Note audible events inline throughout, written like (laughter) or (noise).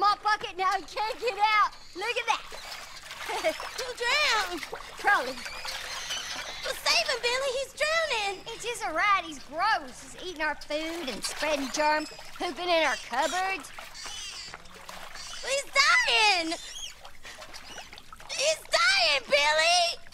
my bucket, now he can't get out. Look at that. (laughs) He'll drown. Probably. Well, save him, Billy. He's drowning. It's just a rat. He's gross. He's eating our food and spreading germs, pooping in our cupboards. He's dying. He's dying, Billy.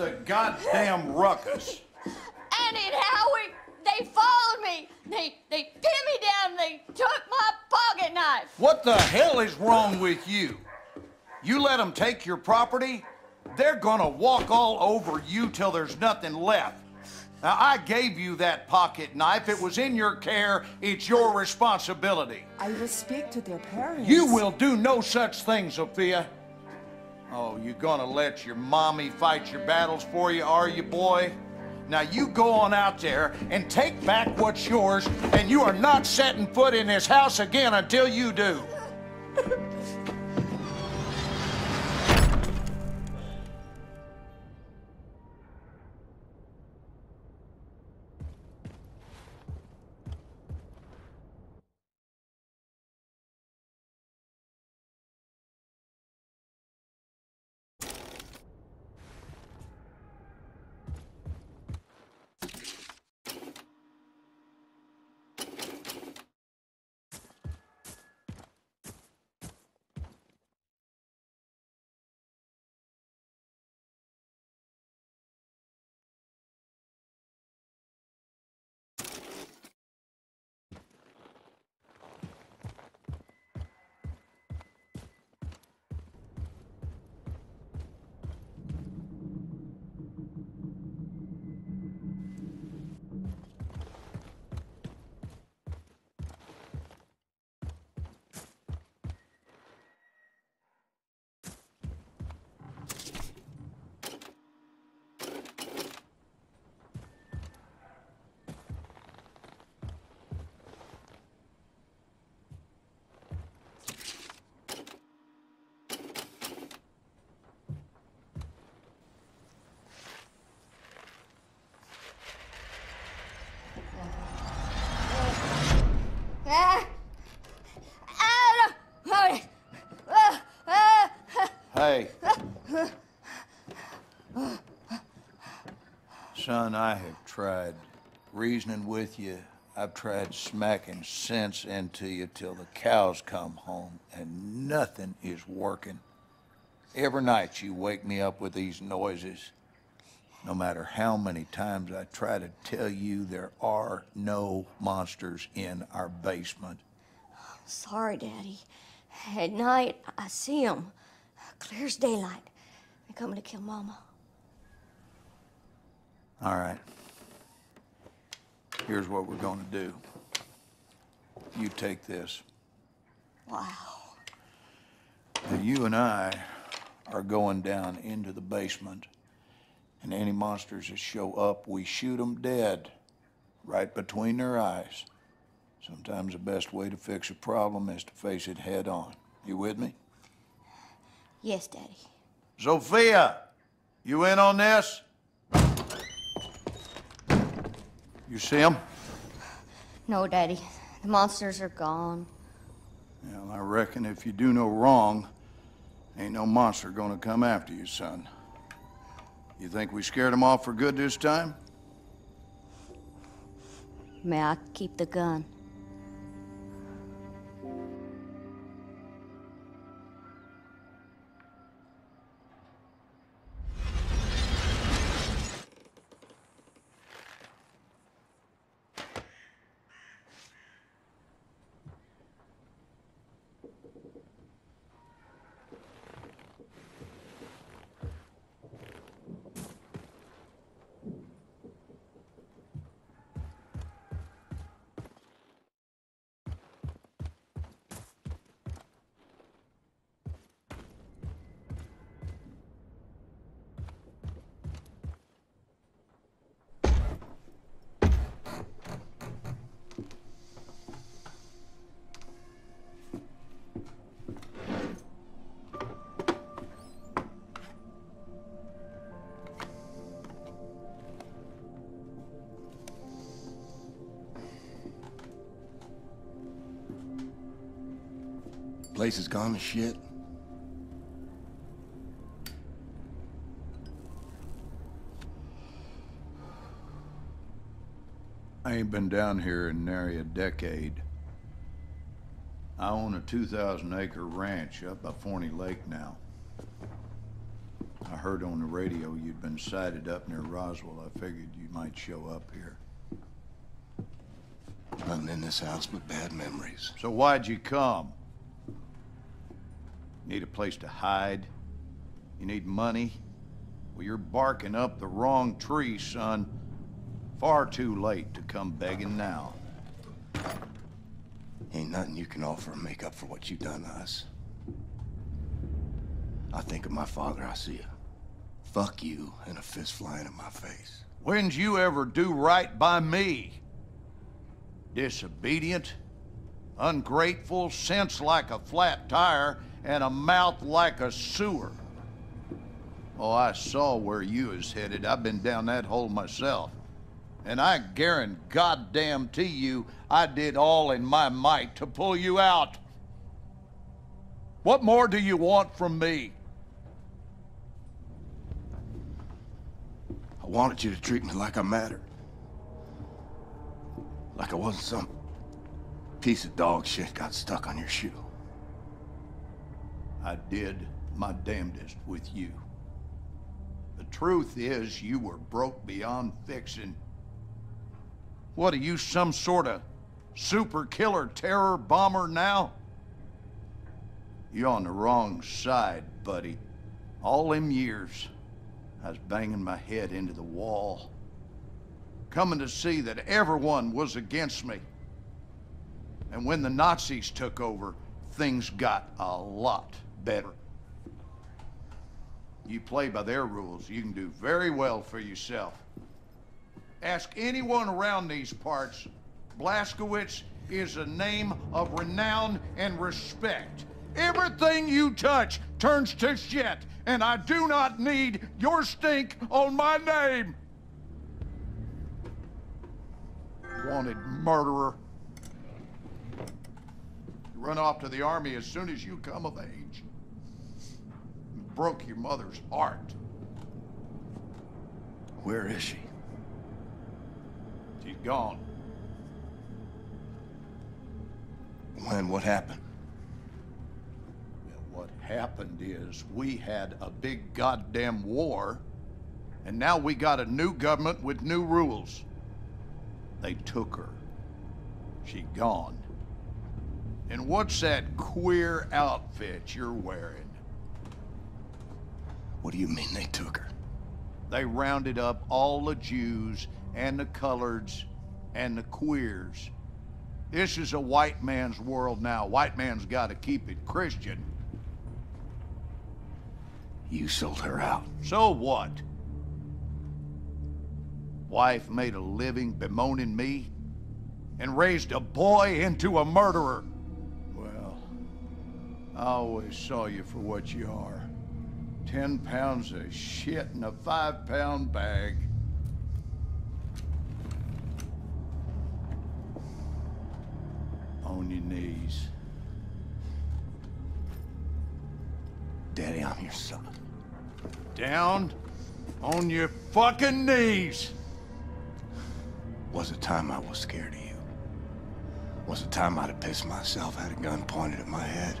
What's the goddamn ruckus? Annie and Howie, they followed me. They they pinned me down. They took my pocket knife. What the hell is wrong with you? You let them take your property? They're gonna walk all over you till there's nothing left. Now, I gave you that pocket knife. It was in your care. It's your responsibility. I will speak to their parents. You will do no such thing, Sophia. Oh, you gonna let your mommy fight your battles for you, are you, boy? Now you go on out there and take back what's yours, and you are not setting foot in this house again until you do. I have tried reasoning with you. I've tried smacking sense into you till the cows come home, and nothing is working. Every night you wake me up with these noises. No matter how many times I try to tell you there are no monsters in our basement. I'm Sorry, Daddy. At night, I see them. Clear as daylight. They're coming to kill Mama. All right. Here's what we're gonna do. You take this. Wow. Now, you and I are going down into the basement, and any monsters that show up, we shoot them dead, right between their eyes. Sometimes the best way to fix a problem is to face it head on. You with me? Yes, Daddy. Sophia, you in on this? You see him? No, Daddy. The monsters are gone. Well, I reckon if you do no wrong, ain't no monster gonna come after you, son. You think we scared him off for good this time? May I keep the gun? Place has gone to shit. I ain't been down here in nary a decade. I own a 2,000 acre ranch up by Forney Lake now. I heard on the radio you'd been sighted up near Roswell. I figured you might show up here. Nothing in this house but bad memories. So why'd you come? Need a place to hide? You need money? Well, you're barking up the wrong tree, son. Far too late to come begging now. Ain't nothing you can offer to make up for what you done to us. I think of my father, I see a fuck you and a fist flying in my face. When'd you ever do right by me? Disobedient, ungrateful, sense like a flat tire, and a mouth like a sewer. Oh, I saw where you was headed. I've been down that hole myself. And I guarantee goddamn to you, I did all in my might to pull you out. What more do you want from me? I wanted you to treat me like I mattered. Like I wasn't some piece of dog shit got stuck on your shoe. I did my damnedest with you. The truth is, you were broke beyond fixing. What are you, some sort of super killer terror bomber now? You're on the wrong side, buddy. All them years, I was banging my head into the wall, coming to see that everyone was against me. And when the Nazis took over, things got a lot better. You play by their rules, you can do very well for yourself. Ask anyone around these parts. Blazkowicz is a name of renown and respect. Everything you touch turns to shit, and I do not need your stink on my name. Wanted murderer. Run off to the army as soon as you come of age. Broke your mother's heart. Where is she? She's gone. When? What happened? Well, what happened is we had a big goddamn war, and now we got a new government with new rules. They took her. She gone. And what's that queer outfit you're wearing? What do you mean they took her? They rounded up all the Jews and the coloreds and the queers. This is a white man's world now. White man's got to keep it Christian. You sold her out. So what? Wife made a living bemoaning me and raised a boy into a murderer. Well, I always saw you for what you are. Ten pounds of shit in a five pound bag. On your knees. Daddy, I'm your son. Down on your fucking knees. Was a time I was scared of you. Was a time I'd have pissed myself, had a gun pointed at my head.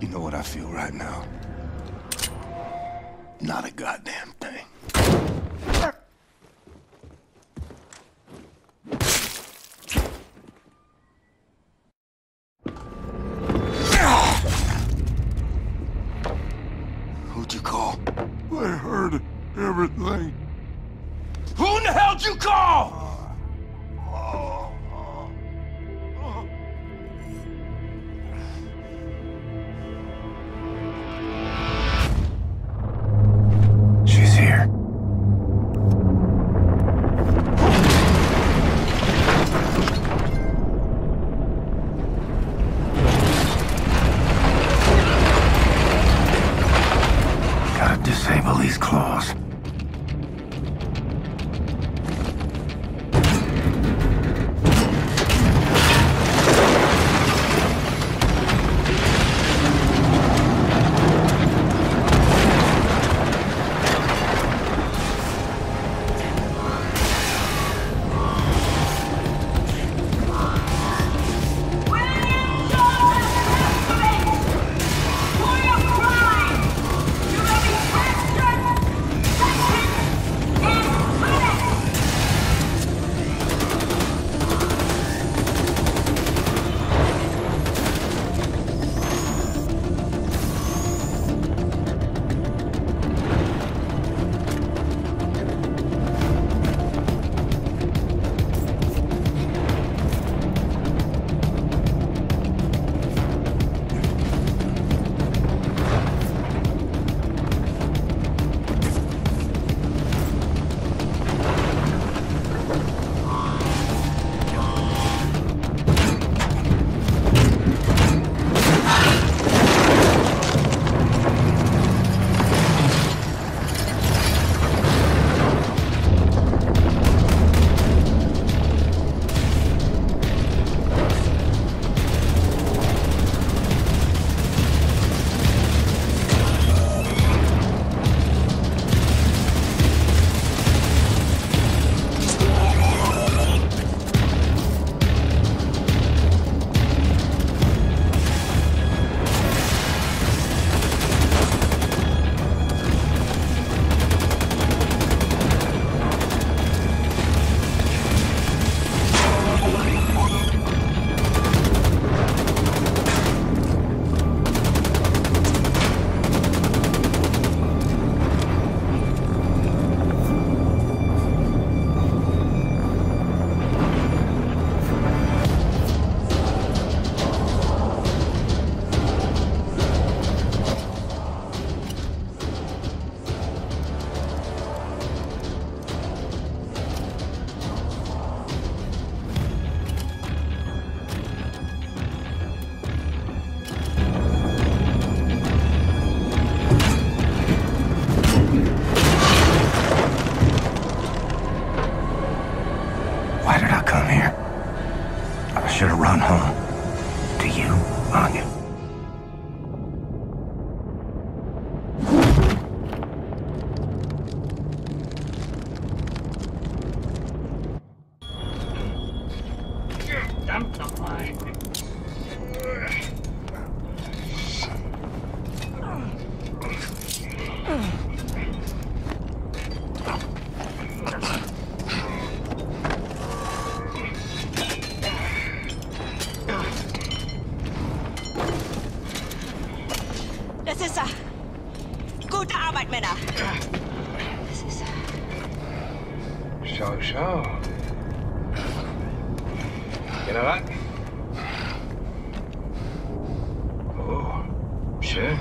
You know what I feel right now? Not a goddamn thing. Gute Arbeit, Männer. Das ist er. Schau, schau. General? Oh, schön.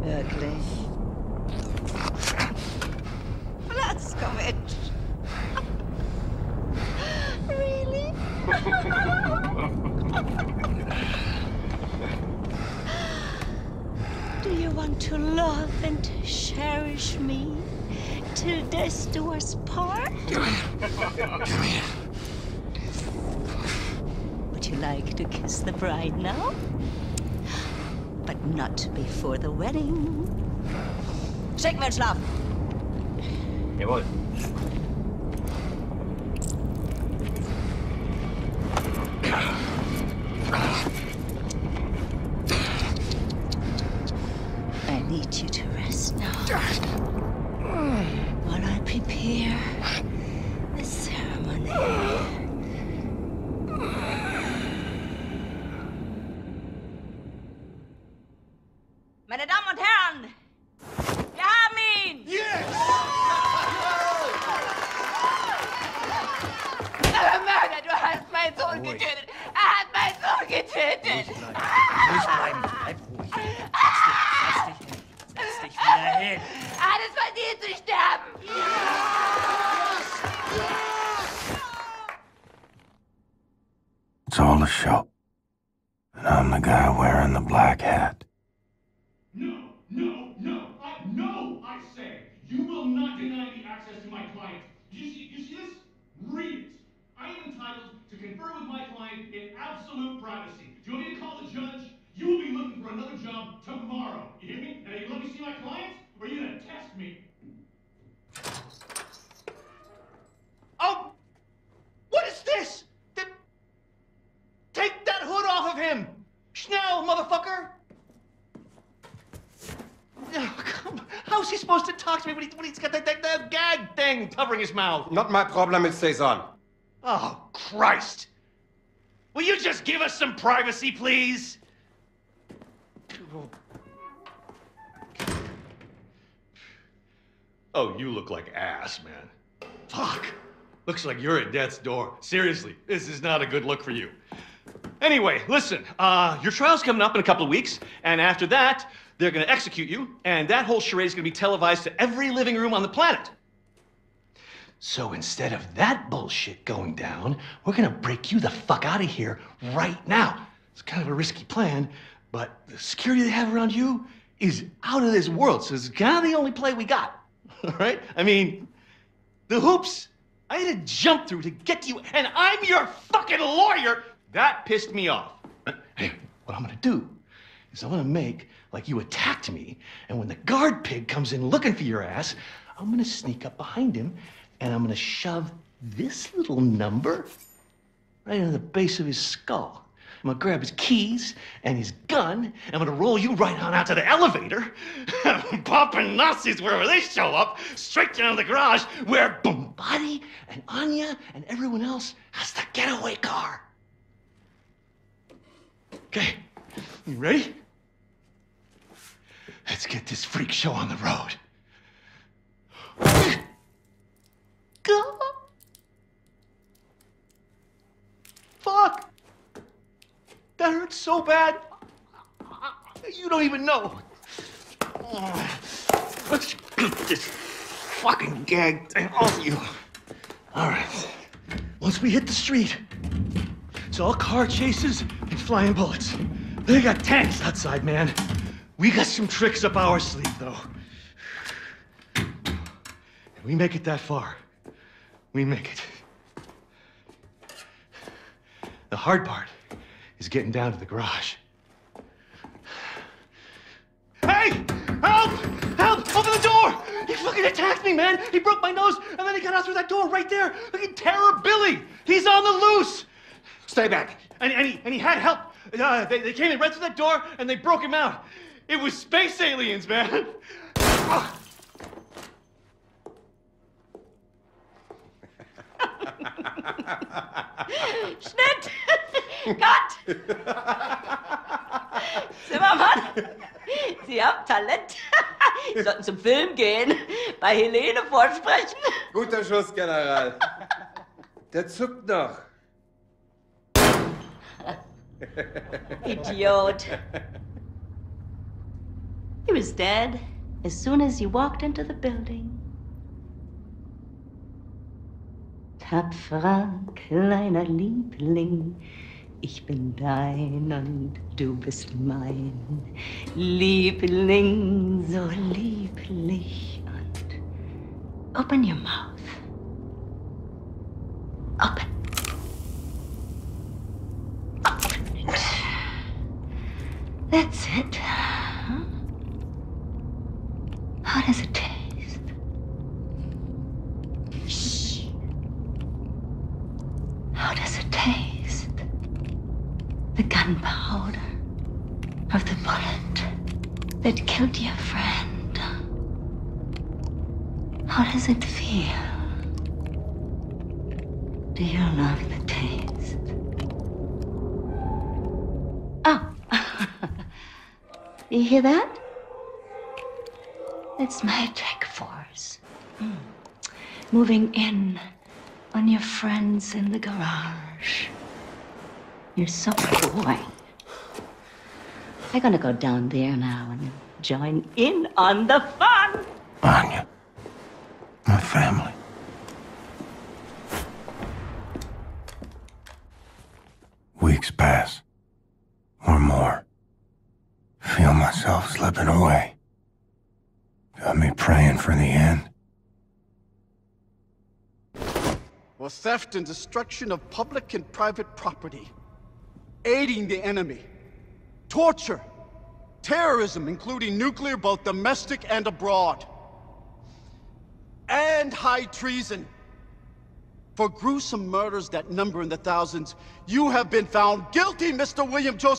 Wirklich. Till death do us part? Would you like to kiss the bride now? But not before the wedding. Schick mir einen Schlaf. Jawohl. I need you to rest now. While I prepare the ceremony. Meine Damen und Herren, wir haben ihn! Aber Mörder, du hast meinen Sohn getötet! Er hat meinen Sohn getötet! Ruhig bleiben, bleib ruhig. Setz dich, setz dich hin. Setz dich wieder hin. Er hat es verdient zu sterben! It's all a show. And I'm the guy wearing the black hat. No, no, no, I, no, I say, you will not deny me access to my client. You see, you see this? Read it. I am entitled to confer with my client in absolute privacy. Do you want me to call the judge? You will be looking for another job tomorrow. You hear me? And are you let me see my client? Or are you gonna test me? Oh! What is this? Th- Take that hood off of him! Schnell, motherfucker! Oh, come on. How's he supposed to talk to me when, he, when he's got that, that, that gag thing covering his mouth? Not my problem, it stays on. Oh, Christ! Will you just give us some privacy, please? Oh, you look like ass, man. Fuck. Looks like you're at death's door. Seriously, this is not a good look for you. Anyway, listen, uh, your trial's coming up in a couple of weeks, and after that, they're gonna execute you, and that whole charade is gonna be televised to every living room on the planet. So instead of that bullshit going down, we're gonna break you the fuck out of here right now. It's kind of a risky plan, but the security they have around you is out of this world, so it's kind of the only play we got. (laughs) All right? I mean, the hoops I had to jump through to get to you, and I'm your fucking lawyer. That pissed me off. Hey, what I'm gonna do is I'm gonna make like you attacked me, and when the guard pig comes in looking for your ass, I'm gonna sneak up behind him, and I'm gonna shove this little number right in the base of his skull. I'm gonna grab his keys and his gun. and I'm gonna roll you right on out to the elevator, (laughs) popping Nazis wherever they show up, straight down the garage where Bombate and Anya and everyone else has the getaway car. Okay, you ready? Let's get this freak show on the road. Go. Fuck. That hurts so bad. You don't even know. Let's get this fucking gag off you. All right. Once we hit the street, it's all car chases and flying bullets. They got tanks outside, man. We got some tricks up our sleeve, though. If we make it that far, we make it. The hard part is getting down to the garage. Hey! Help! Help! Open the door! He fucking attacked me, man! He broke my nose, and then he got out through that door right there! Look at Terror Billy! He's on the loose! Stay back! And, and, he, and he had help Uh, they, they came in right through that door and they broke him out. It was space aliens, man. (laughs) Schnitt! Cut! Zimmermann, Sie haben Talent. Sie sollten zum Film gehen, bei Helene vorsprechen. Guter Schuss, General. Der zuckt noch. Idiot. He was dead as soon as he walked into the building. Tapferer kleiner Liebling, ich bin dein und du bist mein. Liebling, so lieblich und open your mouth. Open. Open That's it. How does it taste? Shh. How does it taste? The gunpowder of the bullet that killed your friend. How does it feel? Do you love the you hear that? It's my attack force. Mm. Moving in on your friends in the garage. You're so boy. I'm gonna go down there now and join in on the fun. Anya. My family. Weeks pass. Or more. Feel myself slipping away. Got me praying for the end. or theft and destruction of public and private property, aiding the enemy, torture, terrorism, including nuclear both domestic and abroad, and high treason. For gruesome murders that number in the thousands, you have been found guilty, Mr. William Joseph.